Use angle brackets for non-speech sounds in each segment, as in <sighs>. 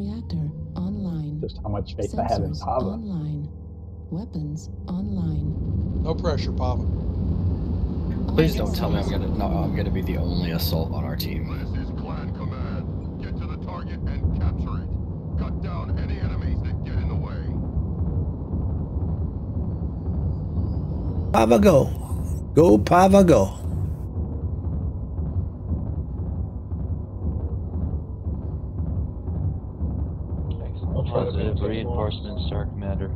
reactor online. Just how much faith I have in Sensors Pava. online. Weapons online. No pressure, Papa. Please don't tell me I'm gonna no, I'm gonna be the only assault on our team. This is Clan Command. Get to the target and capture it. Cut down any enemies that get in the way. Pava go. Go Pava go. Reinforcements, Star Commander.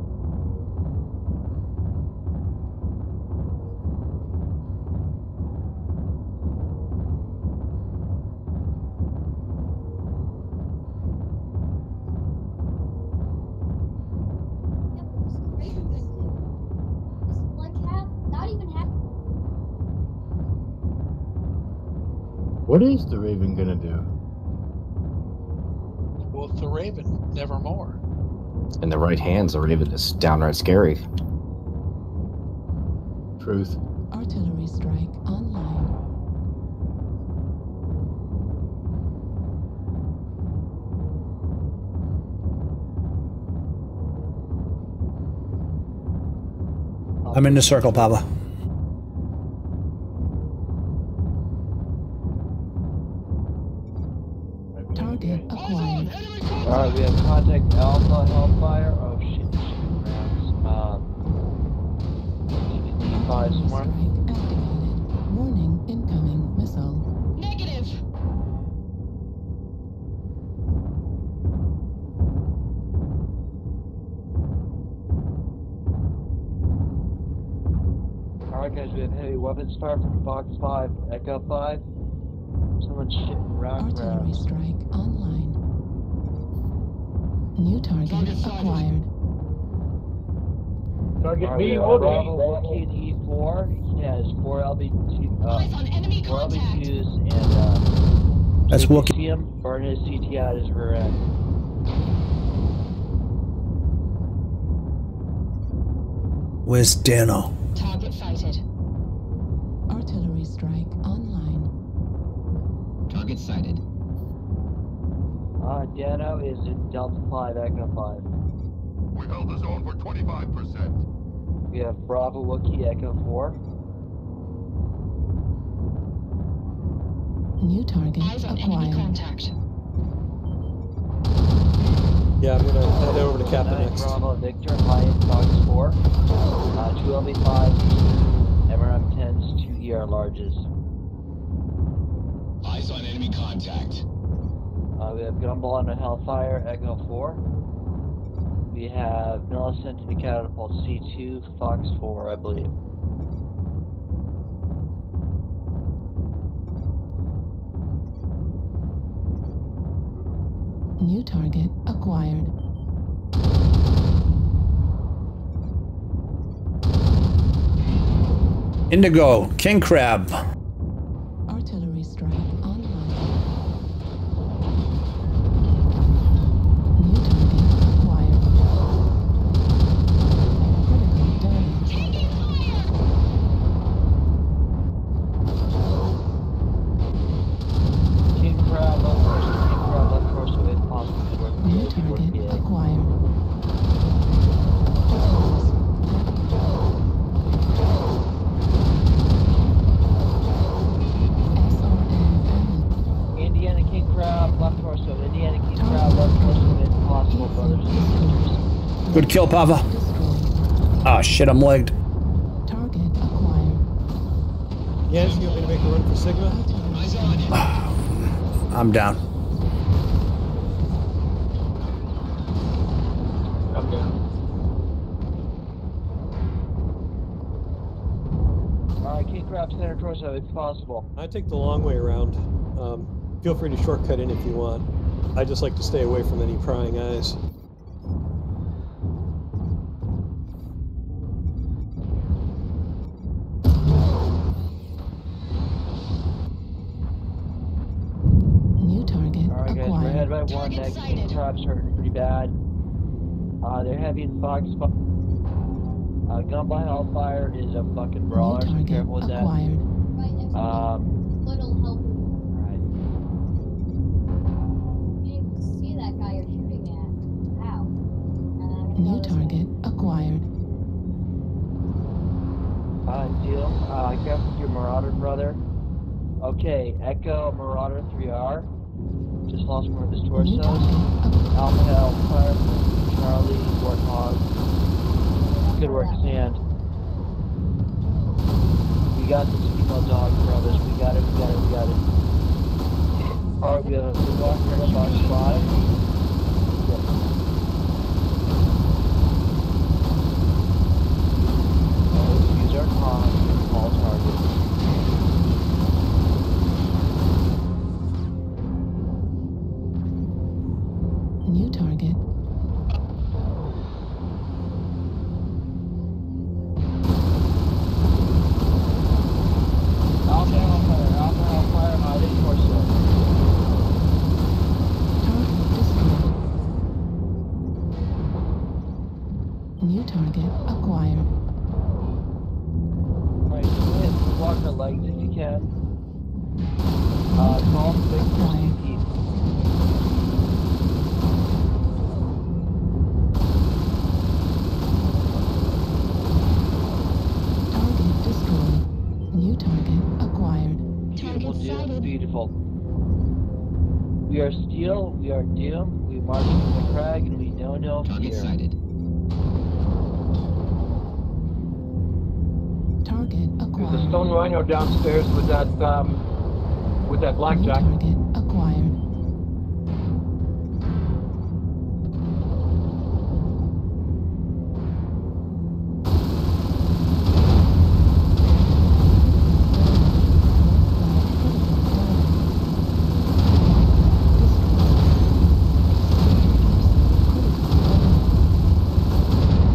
What is the Raven gonna do? Well, the Raven, nevermore. In the right hands, the Raven is downright scary. Truth. Artillery strike online. I'm in the circle, Pava. Alright, we have contact Alpha Hellfire. Oh shit, shit rounds. Um, D5 Artillery somewhere. activated. Warning incoming missile. Negative. Alright guys, we have heavy weapons fire from Fox 5, Echo 5. Someone's shitting rock Artillery rounds. strike online. New target acquired. Target B, have Wookie. Bravo Wookie in E4. He has 4 LB2, Eyes uh, on enemy 4 contact. LB2s and, uh, That's so if you Wookie. see him, burn his CT out his rear end. Where's Dano? Target sighted. Artillery strike online. Target sighted. Uh, Dano is in Delta 5, Echo 5. We held the zone for 25%. We have Bravo Wookie, Echo 4. New target Eyes on enemy acquired. contact. Yeah, I'm gonna head over to Captain Nine next. Bravo Victor, Hyatt Fox 4. Uh, 2 LB5s, MRM 10s, 2 ER larges. Eyes on enemy contact. Uh, we have Gumball under Hellfire, Echo 4. We have Millicent to the Catapult C2, Fox 4, I believe. New target acquired. Indigo. King Crab. Artillery strike online. New target acquired. Critical damage. Taking fire. King Crab, left torso, King Crab, left torso, if possible, to work New PA, to work target PA. acquired. SRM Indiana King Crab, left torso, Indiana King Crab, left torso, if possible, brothers and sisters. Good kill, Pava. destroyed. Ah, shit, I'm legged. Target acquired. Yes, you want me to make a run for Sigma? Eyes <sighs> on. I'm down. I'm down. Alright, King Crab, center torso, if possible. I take the long way around. Um, feel free to shortcut in if you want. I just like to stay away from any prying eyes. Guys, we're head acquired. by one, Target that King sighted. Hurting pretty bad. Uh, they're heavy in Fox. Fo- Uh, gun by Hellfire is a fucking New brawler, so target careful with that. acquired. Right Um, little helper. right. You didn't see that guy you're shooting New target acquired. Uh, deal. Uh, I guess your Marauder brother. Okay, Echo Marauder 3R. Lost one of his torsos. Alpha Alpha, Charlie, Warthog. Good work, Sand. We got this female dog, brothers. We got it, we got it, we got it. Alright, we have a on box 5. Target acquired. Alright, so hit walk the legs if you can. Uh, call the big CP. Target destroyed. New target acquired. Beautiful, Target sighted. Beautiful. We are Steel, we are Doom, we march from the crag, and we know no fear. Target sighted. Target There's a stone rhino downstairs with that, um, with that New blackjack. target acquired.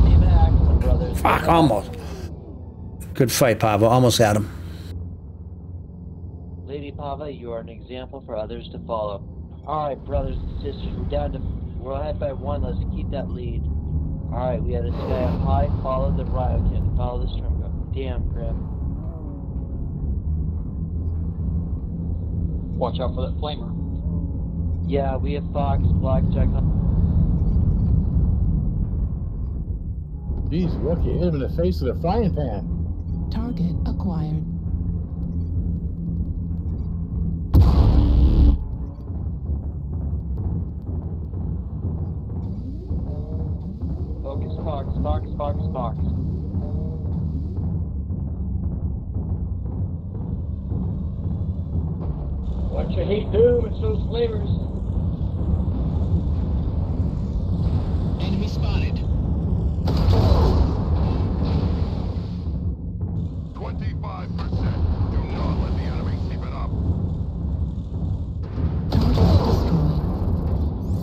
Name and Axel, brothers. Fuck, almost. Good fight, Pava. Almost had him. Lady Pava, you are an example for others to follow. Alright, brothers and sisters, we're down to, we're ahead by one, let's keep that lead. Alright, we had this guy up high, follow the Ryoken, follow the Stormguard. Damn, Grim. Watch out for that flamer. Yeah, we have Fox, Blackjack, Jeez, rookie, hit him in the face with a frying pan. Target acquired. Focus Fox, Fox, Fox, Fox. What you hate doom, it's those flavors. Enemy spotted.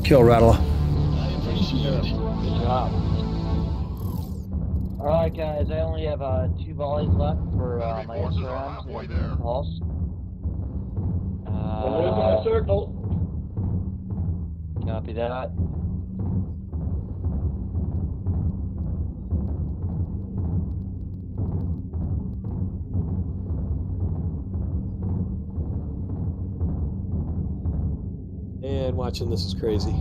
Kill Rattler. I appreciate it. Good job. Alright guys, I only have uh, two volleys left for uh, my Enemy SRMs and there. Pulse. Don't lose my Uh, circle. copy that. Watching this is crazy.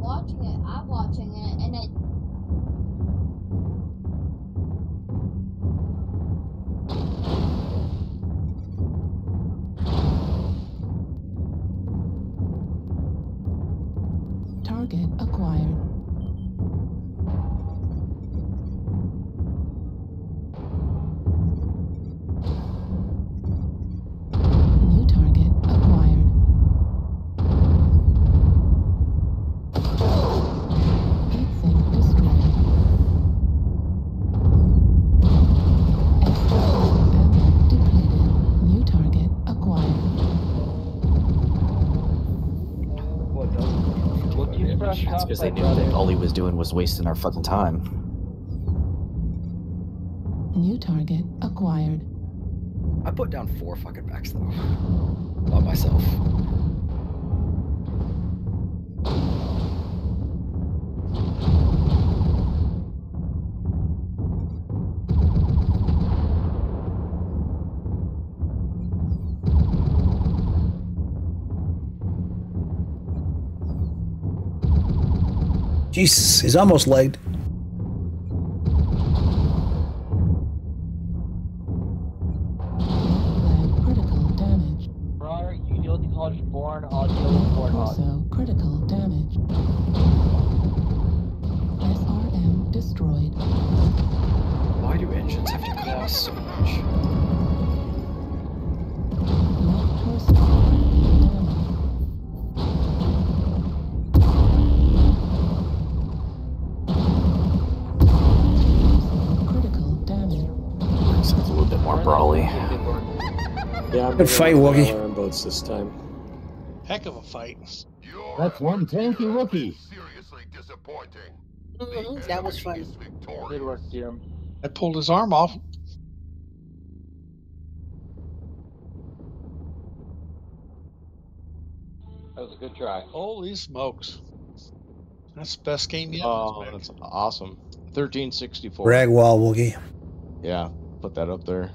Watching it, I'm watching it, and it. Does? We'll keep fresh That's because they side, knew that all he was doing was wasting our fucking time. New target acquired. I put down four fucking backs though. By myself. Jesus, he's almost legged. Critical damage. Marauder, you deal with the college born, I'll deal with Warthog. Also critical damage. SRM destroyed. Why do engines have to cost so much? Light torso more brawly. Yeah, I'm Good bringing fight, out Wookie. On boats this time. Heck of a fight. That's one tanky have rookie. Seriously disappointing. Mhm, that was Enemy fun. is Good work, Jim. I pulled his arm off. That was a good try. Holy smokes. That's the best game yet. Oh, that's awesome. 1364. Ragwall Woogie. Yeah, put that up there.